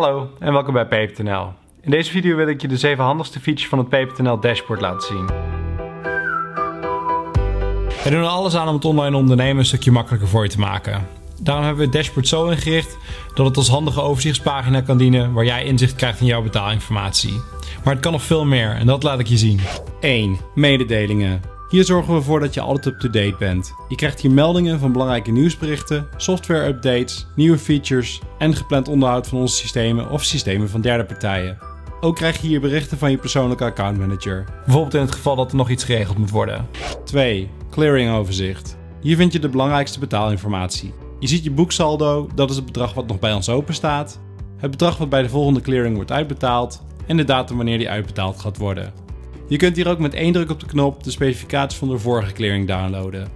Hallo en welkom bij Paper.nl. In deze video wil ik je de 7 handigste features van het Paper.nl dashboard laten zien. We doen er alles aan om het online ondernemen een stukje makkelijker voor je te maken. Daarom hebben we het dashboard zo ingericht dat het als handige overzichtspagina kan dienen waar jij inzicht krijgt in jouw betaalinformatie. Maar het kan nog veel meer en dat laat ik je zien. 1. Mededelingen. Hier zorgen we ervoor dat je altijd up-to-date bent. Je krijgt hier meldingen van belangrijke nieuwsberichten, software-updates, nieuwe features en gepland onderhoud van onze systemen of systemen van derde partijen. Ook krijg je hier berichten van je persoonlijke accountmanager. Bijvoorbeeld in het geval dat er nog iets geregeld moet worden. 2. Clearing overzicht. Hier vind je de belangrijkste betaalinformatie. Je ziet je boeksaldo, dat is het bedrag wat nog bij ons open staat, het bedrag wat bij de volgende clearing wordt uitbetaald en de datum wanneer die uitbetaald gaat worden. Je kunt hier ook met één druk op de knop de specificaties van de vorige clearing downloaden.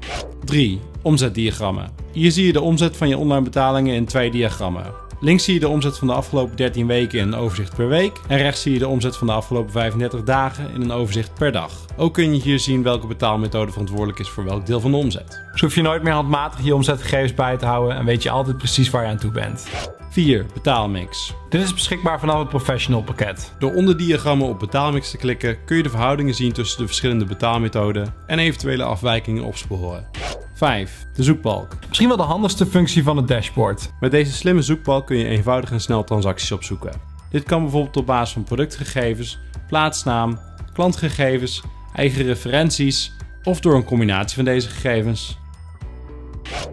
3. Omzetdiagrammen. Hier zie je de omzet van je online betalingen in twee diagrammen. Links zie je de omzet van de afgelopen 13 weken in een overzicht per week. En rechts zie je de omzet van de afgelopen 35 dagen in een overzicht per dag. Ook kun je hier zien welke betaalmethode verantwoordelijk is voor welk deel van de omzet. Zo hoef je nooit meer handmatig je omzetgegevens bij te houden en weet je altijd precies waar je aan toe bent. 4. Betaalmix. Dit is beschikbaar vanaf het Professional pakket. Door onder diagrammen op betaalmix te klikken kun je de verhoudingen zien tussen de verschillende betaalmethoden en eventuele afwijkingen opsporen. 5. De zoekbalk. Misschien wel de handigste functie van het dashboard. Met deze slimme zoekbalk kun je eenvoudig en snel transacties opzoeken. Dit kan bijvoorbeeld op basis van productgegevens, plaatsnaam, klantgegevens, eigen referenties of door een combinatie van deze gegevens.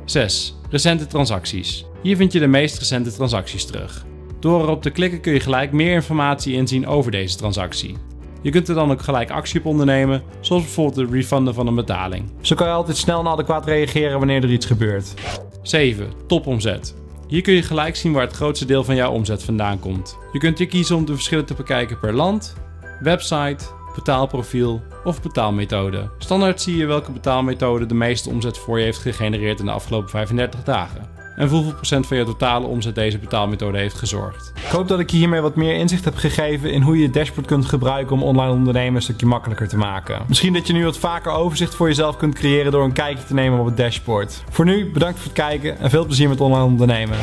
6. Recente transacties. Hier vind je de meest recente transacties terug. Door erop te klikken kun je gelijk meer informatie inzien over deze transactie. Je kunt er dan ook gelijk actie op ondernemen, zoals bijvoorbeeld de refunden van een betaling. Zo kan je altijd snel en adequaat reageren wanneer er iets gebeurt. 7. Topomzet. Hier kun je gelijk zien waar het grootste deel van jouw omzet vandaan komt. Je kunt hier kiezen om de verschillen te bekijken per land, website, betaalprofiel of betaalmethode. Standaard zie je welke betaalmethode de meeste omzet voor je heeft gegenereerd in de afgelopen 35 dagen en hoeveel procent van je totale omzet deze betaalmethode heeft gezorgd. Ik hoop dat ik je hiermee wat meer inzicht heb gegeven in hoe je het dashboard kunt gebruiken om online ondernemen een stukje makkelijker te maken. Misschien dat je nu wat vaker overzicht voor jezelf kunt creëren door een kijkje te nemen op het dashboard. Voor nu, bedankt voor het kijken en veel plezier met online ondernemen.